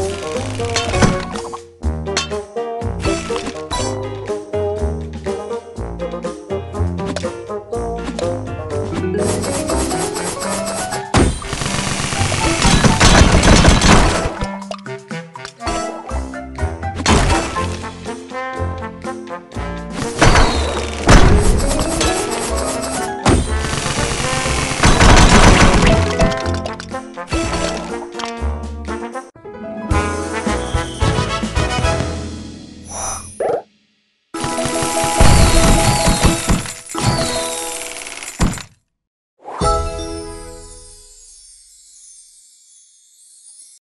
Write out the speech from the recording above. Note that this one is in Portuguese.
Oh, oh, oh.